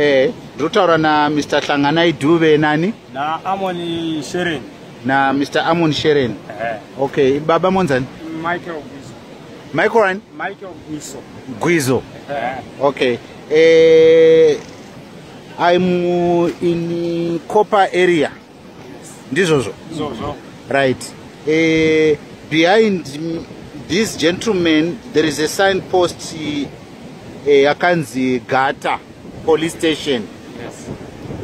eh ndiri kutaura namr hlanganai dhuve nani? Naamoni sheren namr amon sheren okay baba monzani? Michael gwiso michael rani michael gwiso gwizo okay. Eh, i'm in copper area. Ndizvozvo izvozvo right. Uh, behind this gentleman there is a sign post yakanzi gata police station yes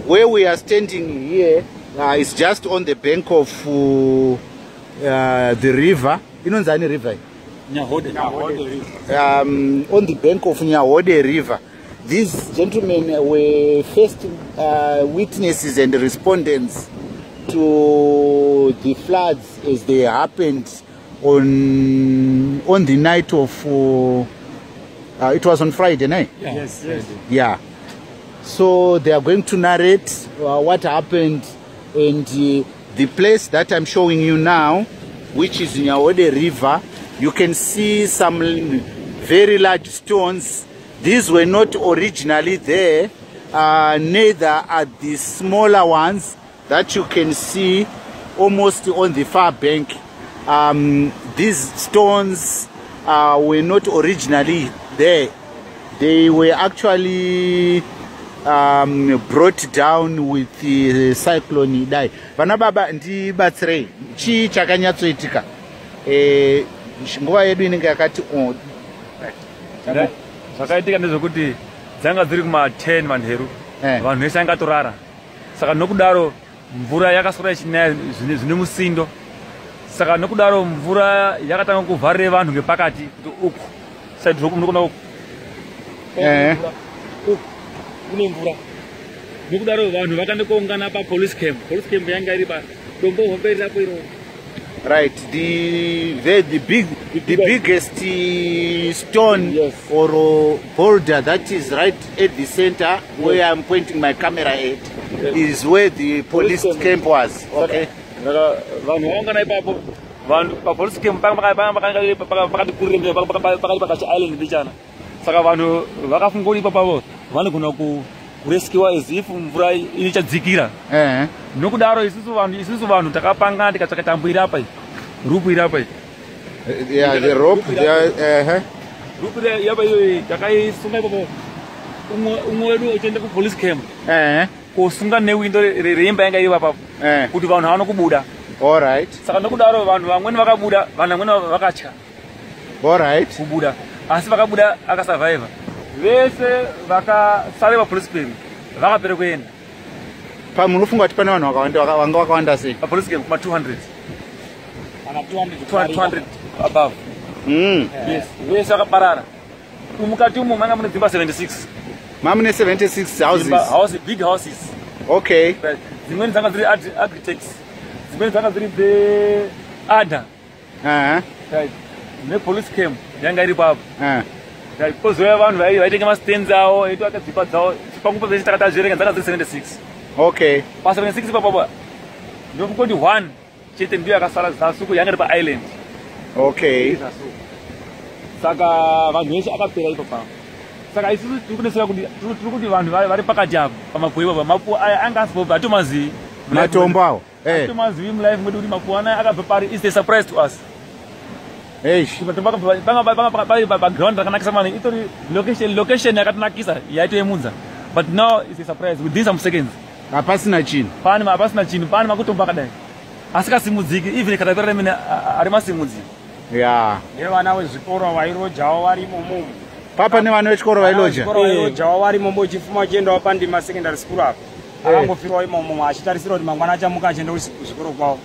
where we are standing here uh, is just on the bank of uh, uh, the river inonzani river iyi? nyahode um, on the bank of Nyahode River. These gentlemen were first uh, witnesses and respondents to the floods as they happened on on the night of. Uh, uh, it was on Friday night. yes yes Yeah. So they are going to narrate uh, what happened and uh, the place that I'm showing you now, which is Nyawode River. You can see some very large stones. These were not originally there, uh, neither are the smaller ones that you can see almost on the far bank. Um, these stones uh, were not originally there they were actually um, brought down with the cyclone idai. Vana baba ndibatsirei. Chii chakanyatsoitika. Eh, sh- nguva yedu inenge yakati oh, zvakaitika ndezvekuti dzanga dziri kuma10 manheru Eh. vanhu vese angatorara saka nokudaro mvura yakaswera ichinaya zvine musindo. Saka nokudaro mvura yakatanga kuvharire vanhu ngepakati kuti uku. Saidi zvokunokona uku Eh. uku kune mvura nokudaro vanhu vakandokoungana papolice camp police camp yanga iri padombo hombe rirapo iro right the, the, the, big, the biggest uh, stone Yes. or uh, boulder that is right at the center where i'm pointing my camera at is where the police Police camp. camp was okay vanhu vaungana ipapo vanhu papolice camp pakati kurire pakati pakachi island ndichana saka vanhu vakafunga kuti ipapavo vanogona ku- kureskiwa as if mvura ichadzikira nokudaro isusu vanhu isusu vanhu takapangana tikatsvaka tambo iri apa iyi. Rupu iri apa iyi. Rupu yapa iyoyi takaisunga ipapo umwe wedu uchienda kupolice camp. Eh. kosunga newindo re- re- reimba yanga iri papapo Eh. kuti vanhu havana kubuda. All right. Saka nokudaro vanhu vamweni vakabuda vanhu vamweni vakatya all right. kubuda asi vakabuda akasurvivha vese vakasare papolice camp vakapere kuenda. Pamunofunga kuti pane vanhu vanga vakawanda sei? Papolice camp kuma200 kana 200 200 above. Mm. yes. Vese vakaparara. Mukati umo manga mune dzimba 76 mamune 76 houses dzimba house big houses. Okay. Dzimweni dzanga dziri agri- agritex dzimweni dzanga dziri dzeada. Nepolice camp yanga iri papo uh. Right, kozouya vanhu vai- vaitenga mastands avo vaitsvaka dzimba dzavo. Pangupa dzese takati azviverenga dzanga dziri 76 okay. Pa76 papapa ndokungoti 1 chete ndiyo yakasara zasuku yanga iri paisland okay. Saka vanhu vese akapera ipapa saka isusu tiri kunesera kuti tiri kuti vanhu vari pakati apo pamabhuyi papa mapuo aya anga asipopi hatomazivi matombo awo. Eh. hatomazivi mulife mwedu kuti mapuo anaya akabva pari is a surprise to us eish. Baground rakanakisa mani itori location location yakatinakisa yaitoyemunza but now is a surprise. Within some seconds hapasina chinhu pane hapasina chinhu pane makutombo akadai asingasimudziki even katapera remene ari masimudzi ya. Nevana vezvikoro vairojawo varimo mumu papa nevana vechikoro vairojawo varimo mo uchifuma uchiendawo pandima secondary school apo akangofirwawo imomo achitarisira kuti mangwana achamuka achienda kuzvikoro kwavo.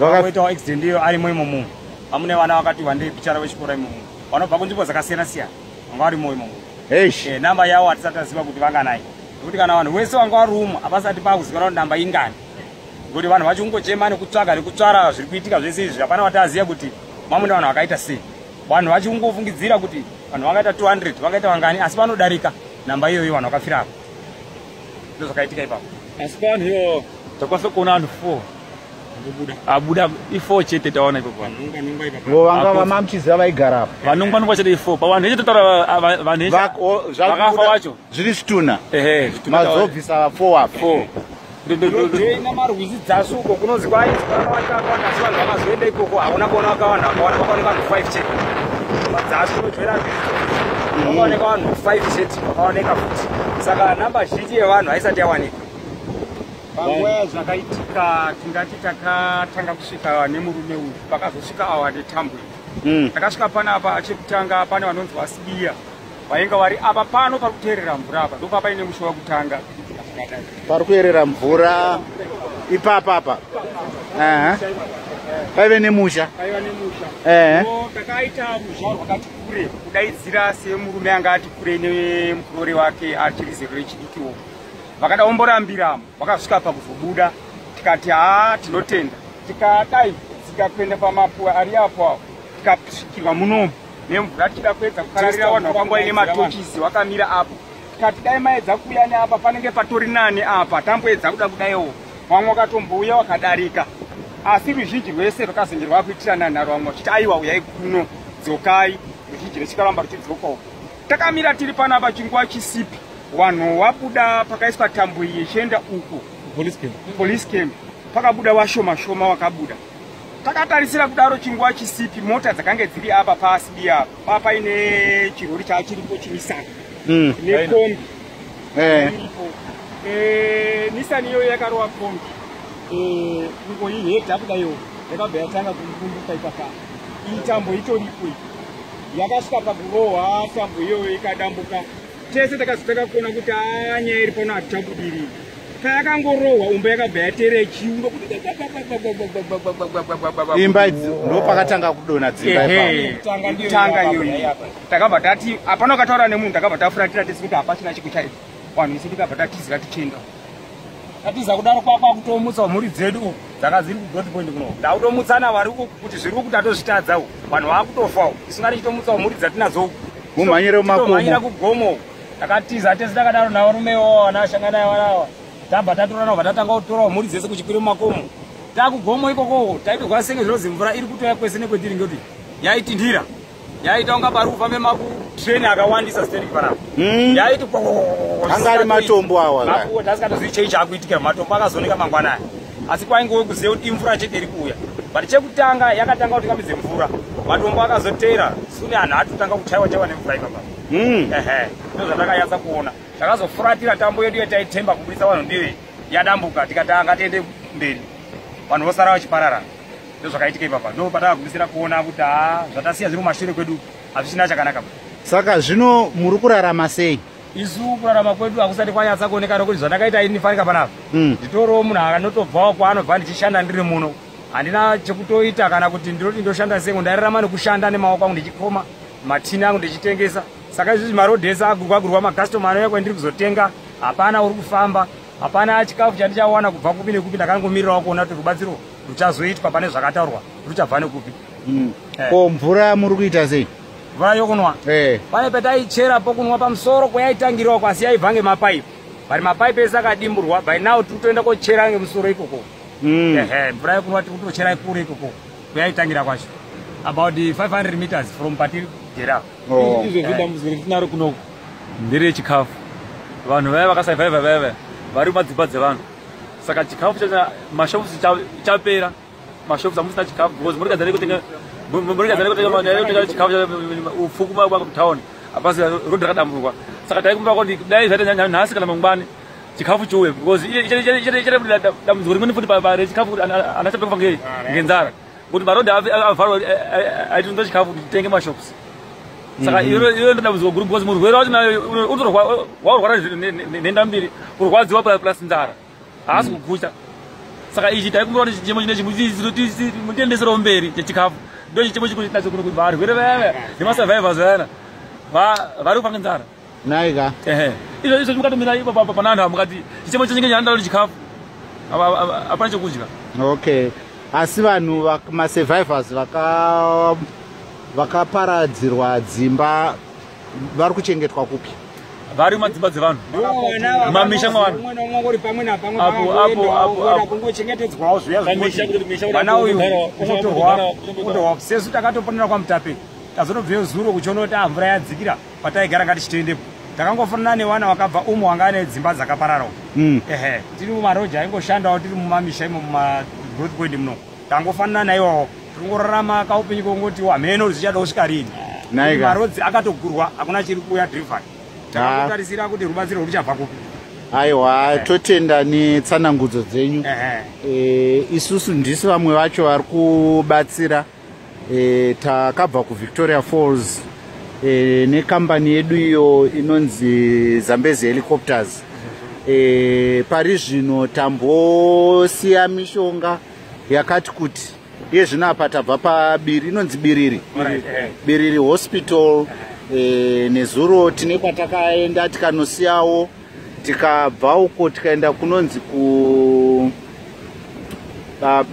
Akaitawo accident iyo arimo imomo vamune vana vakati wandei pichara vechikoro imomo? Vanobva kunzvimbo dzakasiyana siyana vanga varimo imomo Eh, namba yavo hatisati taziva kuti vanganai nokuti kana vanhu vese vanga vari umo hapasati pakuzikanwa kuti namba ingani. Ngekuti vanhu vachiongochema nekutsvaga nekutsvara zviri kuitika zvese izvi hapana vataziva kuti mamune vanhu vakaita sei. Vanhu vachiongofungidzira kuti vanhu vangaita 200 vangaita vangani asi vanodarika namba iyoyo vanhu vakafirapo ndo zvakaitika ipapo. Asi panhu iyo takwanisa kuona vanhu 4 abuda i4 chete taona vo vanga Apo- vamamuchiziva vaigara apa. Vanongwanongwa chete i4 pa vanhu heche totaura vanhu vakafa vacho. zviri zvituna. Ehe mazobvisa fo apa. 4 joina marwizi dzasuko kunonzi kwainzi kwakawanda vakawanda asi vanhu vakazoenda ikoko hakuna kuona vakawanda. Vakawanda vakaoneka vanhu 5 chete. Madzasu nojoina rwizi vakaoneka vanhu 5 chete vakaoneka futi. Saka namba zhinji yevanhu haisati yawanika panguva yazvakaitika tingati takatanga kusvika nemurume uyu pakazosvika awa netambwe. Mm. takasvika panapa chekutanga pane vanonzi vasibiya. Vainga vari apa pano pari kuteerera mvura apa. Ndo papaine musho wekutanga. Pari kuyerera mvura ipapa apa. Paive nemusha. Paiva nemusha. Takaita ruzha rwakati kure kudaidzira semurume anga ati kure nemukurori wake achiri zero rechidikiwo vakada omborambiramo vakasvika pakuzobuda tikati haa tinotenda. Tikadai dzika kuenda pamapuwa ari apo awo tikasvikirwa munomu. Nemvura tichida kuedza kukararira vanhu vakanga ine matochisi vakamira apo. Tikati dai maedza kuuya neapa panenge patori nani apa tamboedza kuda kudaiwo. Vamwe vakatombouya vakadarika. Asi ruzhinji rwese rwakazenge rwakuitirana nharo vamwe vachiti aiwa uyai kuno dzokai. Ruzhinji rwesikaramba ruchidzoka uko takamira tiri panapa chinguva chisipi vanhu vabuda pakaiswa tambo iyi ichienda uku police camp. Pakabuda vashoma shoma vakabuda takatarisira kudaro chinguva chisipi mota dzakange dziri apa paasibi apa papaine chirori chaachiripo chinisani Mm. nekombi. Eh. iripo Eh, nisani iyoyo yakarova kombi. Eh, ngo iyi hedha kudaiwo yakabva yatanga kumumbuka ipapa. Iyi tambo itoripo iyi. Yakasvika pakurohwa tambo iyoyo ikadambuka tese takazotaka kuona kuti aa nyaya iri pano hatichabudiriri payakangorohwa umba yakabva yateera ichiundo kuti imba idzi ndo pakatanga kudonha dzimba ipapo tanga iyoyi takabva tati hapana ukataura nemunhu takabva tafuratira tisi kuti hapachina chikuchaita vanhu isi tikabva tatizira tichienda tatiza kudaro kwakwakutomutsa mhuri dzedu dzaka dziri kugot point kuno ndakutomutsana vari uku kuti zviri uku tatozvitadzawo vanhu vakutofawo isinga tichitomutsawo mhuri dzatinadzo uku Mumhanyire Titomhanyira mumakomo kugomo takatiza tese takadaro navarumewo vanashangana vanawa tabva tatora navo vatatanga kutorawo mhuri dzese kuchikwire mumakomo. Takugomo ikoko taitogwa senge zvinonzi mvura iri kutoya kwese nekwetiri ngekuti yaitindira. Yaita unga pari kufambe makutreni akawandisa stering panapa Mm. yaiti anga ari matombo awa tasikatozivi chei chaakuitikira matombo akazooneka mangwanaya asi kwaingowe kuziva kuti imvura chete iri kuuya. But chekutanga yakatanga kuti kamidze mvura matombo akazoteera sune anhu atotanga kuchaiwa chaiwa nemvura ipapa. ehe ndo zvatakanyatsa kuona. Takazofuratira tambo yedu yataitemba kubudisa vanhu ndiyo yadambuka. Tikatanga tiende mberi. Vanhu vosara vachiparara. Ndo zvakaitika ipapa ndo patakagumisira kuona kuti haa zvatasiya zviri mumashure kwedu hazvichina chakanaka saka zvino muri kurarama sei? Isu kurarama kwedu hakusati kwanyatsa kuoneka nokuti zvandakaita ini fanika panapa Mm. nditoriwo munhu akanotobvawo kwaanobva ndichishanda ndiri muno. Handina chekutoita kana kuti ndinoti ndoshanda sengo ndairarama nekushanda nemaoko angu ndichikoma matini angu ndichitengesa saka izvizvi marodhi ese agurwagurwa makastoma anouya kwendiri kuzotenga. Hapana uri kufamba. Hapana chikafu chandichawana kubva kupi nekupi ndakangomirirawo kuona kuti rubatsiro ruchazoitwa pane zvakataurwa ruchabva nekupi. Mm. Eh. ko mvura muri kuita sei? Mvura yokunwa. Eh. pane petaichera pokunwa pamusoro kwayaitangirawo kwasi yaibva ngemapaipi bari mapaipi ese akadimburwa. By now tiri kutoenda kochera ngemusoro ikoko. Mm. ehe mvura yekunwa tiri kutochera kure ikoko kwayaitangira kwacho about 500 meters from patiri Oh. izvezvi dambudziko retinaro kuno nderechikafu vanhu vaya vakasurvivha vaya vaya vari mumadzimba dzevanhu saka chikafu chacho mashopusi chapera mashopusi hamusina chikafu because muri kadzana kutenga muri kadzana kutenga chikafu upfuku mutauni hapasi rodhi rakadamburwa saka taikumba kuti dai zvaita nhasi kana mangwani chikafu chiuye because ichada dambudziko rimweni futi rechikafu kuti anachape kufa ngenzara kuti marodhi avharwa aitinza chikafu titenge mashopusi saka iyo ndodambudziko guru because murwere wacho waurwara nhenda mbiri kurwadziwa plus nzara. Haasi kugucha. Saka ichi taikumbira kuti chimo chine chimutiendeserawo mberi chechikafu ndo chichimo chikunacho kuno kuti varwere vayava nemasurvivors vayana vari kufa ngenzara naika. Ehe. Izvo izvo mukatomira ipapo pana anhu amukati chichemo chinenge chandalo chikafu hapana chekudya okay. Asi vanhu masurvivors vaka vakaparadzirwa dzimba vari kuchengetwa kupi? Vari madzimba dzevanhu. Mamisha mwavanhu. kungochengetedzwawo zviya Mamisha kuti misha kuti mwana uyu unotorwa unotorwa sesu takatoponera kwamutape tazotobveyo zuro kuchiona kuti ah, mvura yadzikira pataigara ngati chitoendepo takangofanana newana wakabva umo wanga ane dzimba dzakapararawo. Mm. ehe tiri mumaroja aingoshandawo tiri mumamisha imo mumagrowth point muno. Tangofanana naiwawo tirongorarama kaupenyu kongoti hameno zvichada kusvika rini marodzi akatogurwa hakuna chiri kuuya drivan Ah. takangotarisira kuti rubatsiro ruchabva kupi aiwa totenda netsanangudzo dzenyu. E, isusu ndisi vamwe vacho vari kubatsira e, takabva kuvictoria falls e, nekambani yedu iyo inonzi zambezi helicopters. E, pari zvino tambosiya mishonga yakati kuti iye zvino apa tabva pabiri inonzi biriri eh. biriri hospital e, nezuro tine kwatakaenda tikanosiyawo tikabva uko tikaenda kunonzi ku uh,